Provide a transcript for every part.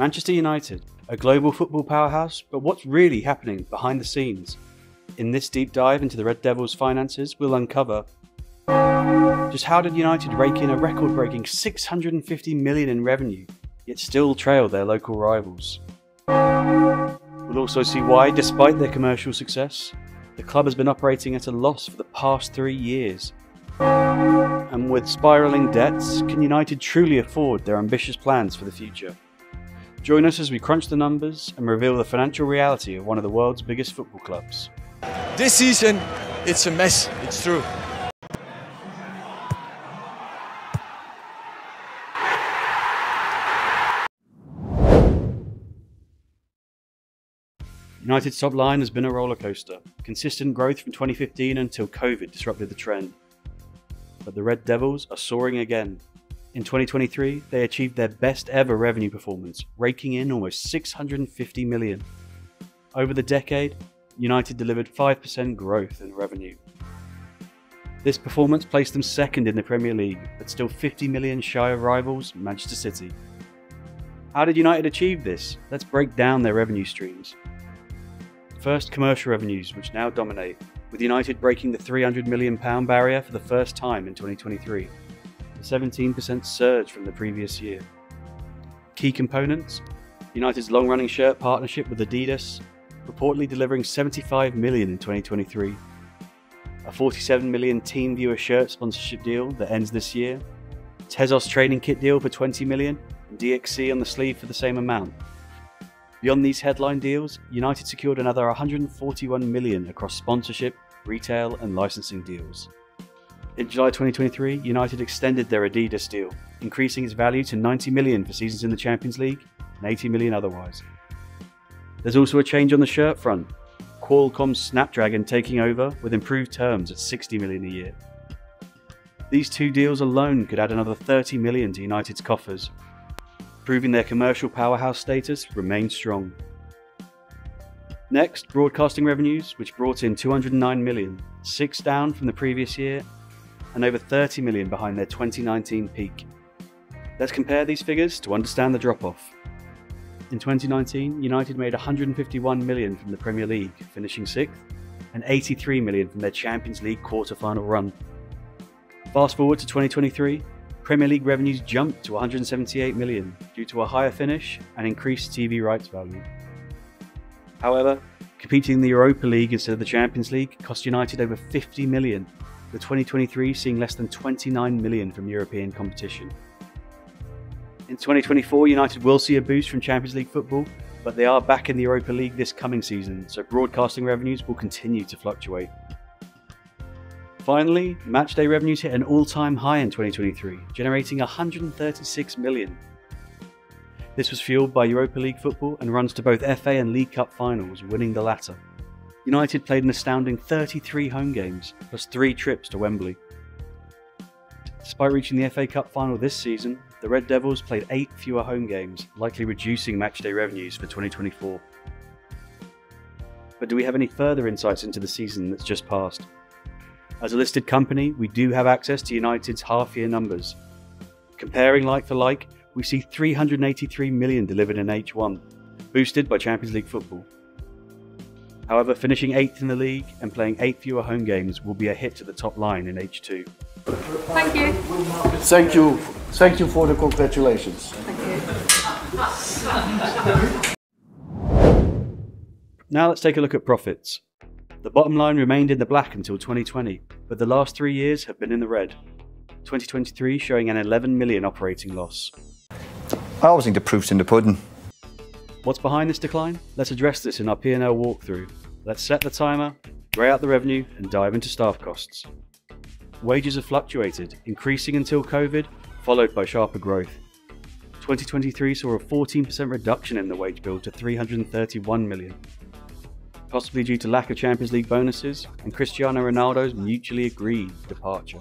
Manchester United, a global football powerhouse, but what's really happening behind the scenes? In this deep dive into the Red Devils' finances, we'll uncover just how did United rake in a record breaking 650 million in revenue, yet still trail their local rivals? We'll also see why, despite their commercial success, the club has been operating at a loss for the past three years. And with spiralling debts, can United truly afford their ambitious plans for the future? Join us as we crunch the numbers and reveal the financial reality of one of the world's biggest football clubs. This season, it's a mess, it's true. United's top line has been a rollercoaster, consistent growth from 2015 until COVID disrupted the trend. But the Red Devils are soaring again. In 2023, they achieved their best ever revenue performance, raking in almost 650 million. Over the decade, United delivered 5% growth in revenue. This performance placed them second in the Premier League, but still 50 million shy of rivals Manchester City. How did United achieve this? Let's break down their revenue streams. First, commercial revenues, which now dominate, with United breaking the £300 million barrier for the first time in 2023, a 17% surge from the previous year. Key components United's long running shirt partnership with Adidas, reportedly delivering 75 million in 2023, a 47 million TeamViewer shirt sponsorship deal that ends this year, Tezos training kit deal for 20 million, and DXC on the sleeve for the same amount. Beyond these headline deals, United secured another 141 million across sponsorship, retail, and licensing deals. In July 2023, United extended their Adidas deal, increasing its value to 90 million for seasons in the Champions League and 80 million otherwise. There's also a change on the shirt front. Qualcomm's Snapdragon taking over with improved terms at 60 million a year. These two deals alone could add another 30 million to United's coffers, proving their commercial powerhouse status remains strong. Next, broadcasting revenues, which brought in 209 million, six down from the previous year, and over 30 million behind their 2019 peak. Let's compare these figures to understand the drop off. In 2019, United made 151 million from the Premier League, finishing sixth, and 83 million from their Champions League quarter-final run. Fast forward to 2023, Premier League revenues jumped to 178 million due to a higher finish and increased TV rights value. However, competing in the Europa League instead of the Champions League cost United over 50 million, with 2023 seeing less than 29 million from European competition. In 2024, United will see a boost from Champions League football, but they are back in the Europa League this coming season, so broadcasting revenues will continue to fluctuate. Finally, matchday revenues hit an all-time high in 2023, generating 136 million. This was fueled by Europa League football and runs to both FA and League Cup finals, winning the latter. United played an astounding 33 home games, plus three trips to Wembley. Despite reaching the FA Cup final this season, the Red Devils played eight fewer home games, likely reducing matchday revenues for 2024. But do we have any further insights into the season that's just passed? As a listed company, we do have access to United's half year numbers. Comparing like for like, we see 383 million delivered in H1, boosted by Champions League football. However, finishing 8th in the league and playing 8 fewer home games will be a hit to the top line in H2. Thank you. Thank you. Thank you for the congratulations. Thank you. now let's take a look at profits. The bottom line remained in the black until 2020, but the last three years have been in the red. 2023 showing an 11 million operating loss. I always think the proof's in the pudding. What's behind this decline? Let's address this in our P&L walkthrough. Let's set the timer, grey out the revenue, and dive into staff costs. Wages have fluctuated, increasing until COVID, followed by sharper growth. 2023 saw a 14% reduction in the wage bill to 331 million, possibly due to lack of Champions League bonuses and Cristiano Ronaldo's mutually agreed departure.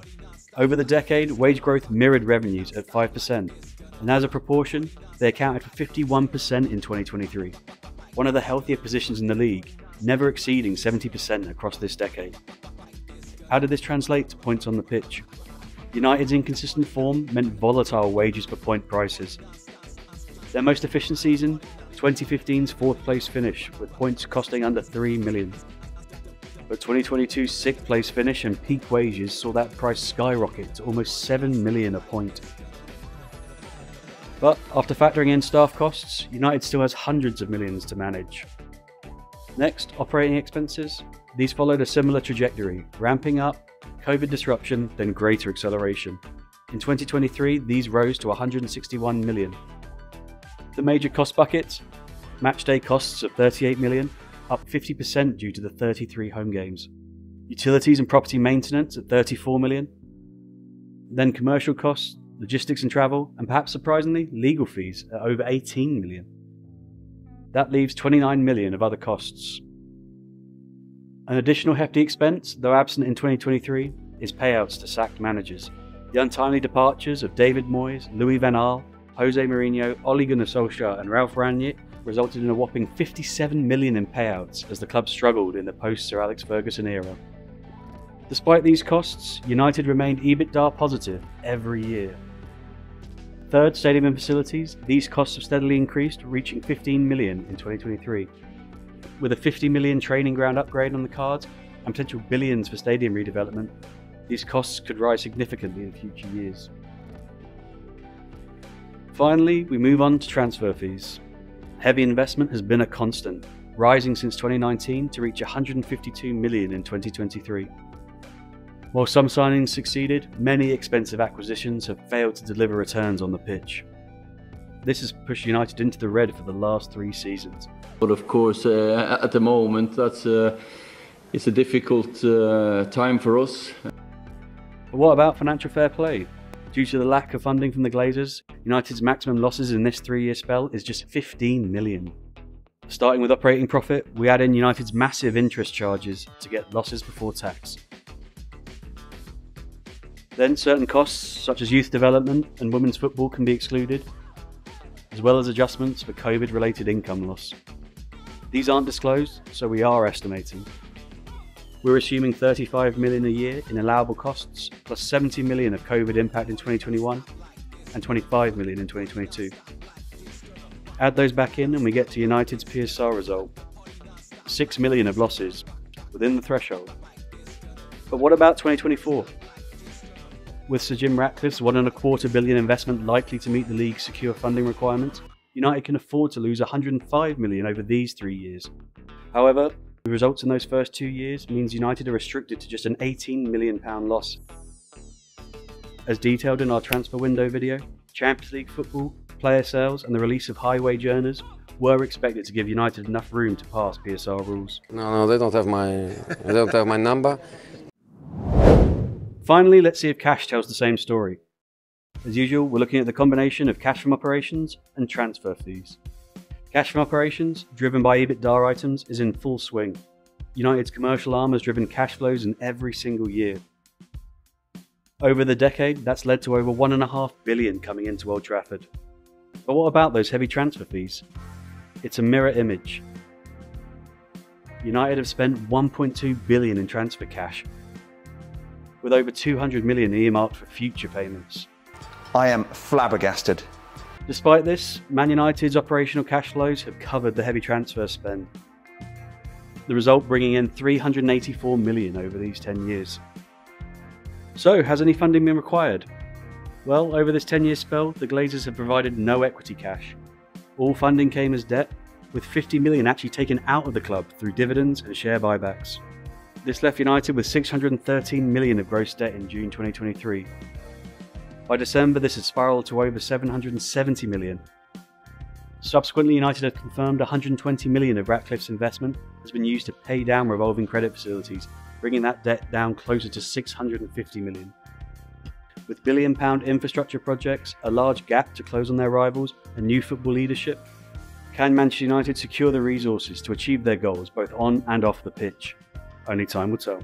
Over the decade, wage growth mirrored revenues at 5%, and as a proportion, they accounted for 51% in 2023, one of the healthier positions in the league, never exceeding 70% across this decade. How did this translate to points on the pitch? United's inconsistent form meant volatile wages per point prices. Their most efficient season, 2015's fourth place finish, with points costing under 3 million. But 2022's sixth place finish and peak wages saw that price skyrocket to almost 7 million a point. But after factoring in staff costs, United still has hundreds of millions to manage. Next, operating expenses. These followed a similar trajectory, ramping up, COVID disruption, then greater acceleration. In 2023, these rose to 161 million. The major cost buckets matchday costs of 38 million, up 50% due to the 33 home games. Utilities and property maintenance at 34 million. Then commercial costs, logistics and travel, and perhaps surprisingly, legal fees at over 18 million. That leaves 29 million of other costs. An additional hefty expense, though absent in 2023, is payouts to sacked managers. The untimely departures of David Moyes, Louis Van Gaal, Jose Mourinho, Ole Gunnar Solskjaer, and Ralf Rangnick resulted in a whopping 57 million in payouts as the club struggled in the post Sir Alex Ferguson era. Despite these costs, United remained EBITDA positive every year. Third, stadium and facilities. These costs have steadily increased, reaching 15 million in 2023. With a 50 million training ground upgrade on the cards and potential billions for stadium redevelopment, these costs could rise significantly in future years. Finally, we move on to transfer fees. Heavy investment has been a constant, rising since 2019 to reach 152 million in 2023. While some signings succeeded, many expensive acquisitions have failed to deliver returns on the pitch. This has pushed United into the red for the last three seasons. But of course, uh, at the moment, that's uh, it's a difficult uh, time for us. But what about financial fair play? Due to the lack of funding from the Glazers, United's maximum losses in this three-year spell is just 15 million. Starting with operating profit, we add in United's massive interest charges to get losses before tax. Then certain costs, such as youth development and women's football, can be excluded, as well as adjustments for COVID related income loss. These aren't disclosed, so we are estimating. We're assuming 35 million a year in allowable costs, plus 70 million of COVID impact in 2021 and 25 million in 2022. Add those back in and we get to United's PSR result. 6 million of losses, within the threshold. But what about 2024? With Sir Jim Ratcliffe's one and a quarter billion investment likely to meet the league's secure funding requirements, United can afford to lose 105 million over these three years. However, the results in those first two years means United are restricted to just an 18 million pound loss. As detailed in our transfer window video, Champions League football, player sales, and the release of high wage earners were expected to give United enough room to pass PSR rules. No, no, they don't have my, they don't have my number. Finally, let's see if cash tells the same story. As usual, we're looking at the combination of cash from operations and transfer fees. Cash from operations, driven by EBITDA items, is in full swing. United's commercial arm has driven cash flows in every single year. Over the decade, that's led to over 1.5 billion coming into Old Trafford. But what about those heavy transfer fees? It's a mirror image. United have spent 1.2 billion in transfer cash, with over 200 million earmarked for future payments. I am flabbergasted. Despite this, Man United's operational cash flows have covered the heavy transfer spend. The result bringing in 384 million over these 10 years. So, has any funding been required? Well, over this 10 year spell, the Glazers have provided no equity cash. All funding came as debt, with 50 million actually taken out of the club through dividends and share buybacks. This left United with 613 million of gross debt in June 2023. By December, this had spiraled to over 770 million. Subsequently, United have confirmed 120 million of Ratcliffe's investment has been used to pay down revolving credit facilities, bringing that debt down closer to 650 million. With billion pound infrastructure projects, a large gap to close on their rivals, and new football leadership, can Manchester United secure the resources to achieve their goals both on and off the pitch? Only time will tell.